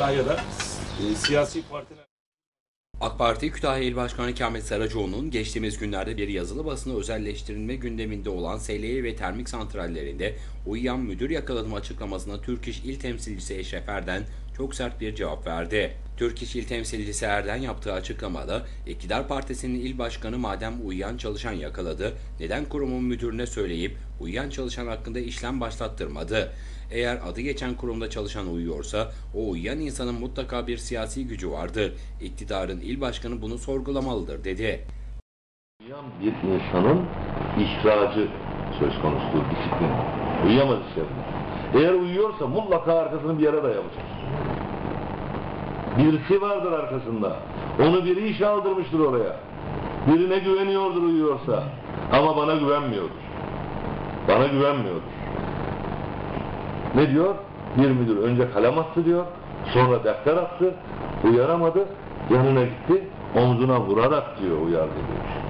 Kütahya'da e, siyasi partiler AK Parti Kütahya İl Başkanı Kamil Saracoğlu'nun geçtiğimiz günlerde bir yazılı basını özelleştirilme gündeminde olan SLE ve termik santrallerinde uyuyan müdür yakaladım açıklamasına Türk İş İl Temsilcisi Eşref Erden çok sert bir cevap verdi. Türk İş İl Temsilcisi Erden yaptığı açıklamada iktidar partisinin il başkanı madem uyuyan çalışan yakaladı neden kurumun müdürüne söyleyip uyuyan çalışan hakkında işlem başlattırmadı? Eğer adı geçen kurumda çalışan uyuyorsa o uyuyan insanın mutlaka bir siyasi gücü vardır. İktidarın il başkanı bunu sorgulamalıdır dedi. Uyuyan bir insanın ihracı söz konusudur, disiplin. Uyuyamaz içeride. Eğer uyuyorsa mutlaka arkasını bir yere dayamıştır. Birisi vardır arkasında. Onu biri işe aldırmıştır oraya. Birine güveniyordur uyuyorsa. Ama bana güvenmiyordur. Bana güvenmiyordur. Ne diyor? Bir müdür önce kalem attı diyor. Sonra defter attı. Uyaramadı. Yanına gitti. Omzuna vurarak diyor uyardı diyor.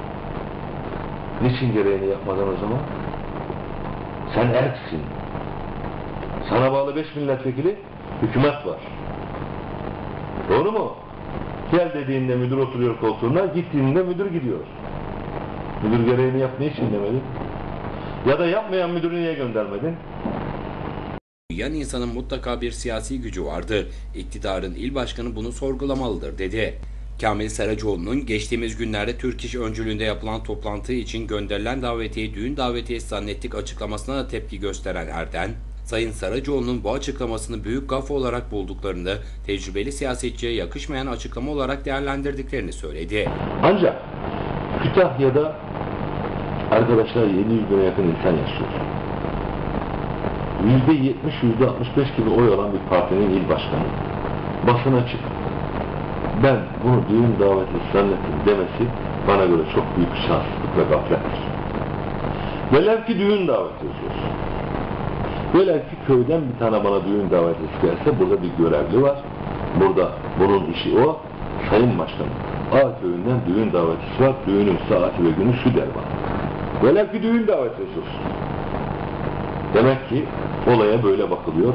Niçin gereğini yapmadan o zaman? Sen erksin. Sana bağlı beş milletvekili hükümet var. Doğru mu? Gel dediğinde müdür oturuyor koltuğuna, gittiğinde müdür gidiyor. Müdür gereğini yap, ne için demedin? Ya da yapmayan müdürü niye göndermedin? Uyuyan insanın mutlaka bir siyasi gücü vardır. İktidarın il başkanı bunu sorgulamalıdır dedi. Kamil Saracoğlu'nun geçtiğimiz günlerde Türk İş öncülüğünde yapılan toplantı için gönderilen davetiye düğün davetiyesi zannettik açıklamasına da tepki gösteren Erden, Sayın Saracoğlu'nun bu açıklamasını büyük gaf olarak bulduklarını, tecrübeli siyasetçiye yakışmayan açıklama olarak değerlendirdiklerini söyledi. Ancak Kütahya'da arkadaşlar 700 bine yakın insan yaşıyor. %70, %65 gibi oy alan bir partinin il başkanı basına çıkıp ben bunu düğün daveti zannettim demesi bana göre çok büyük şanssızlık ve gaflettir. Velev ki düğün daveti yazıyorsun. Velev ki köyden bir tane bana düğün davetisi gelse burada bir görevli var. Burada bunun işi o. Sayın Başkanım, A köyünden düğün davetisi var. Düğünün saati ve günü şu der bana. Velev ki düğün daveti yazıyorsun. Demek ki olaya böyle bakılıyor.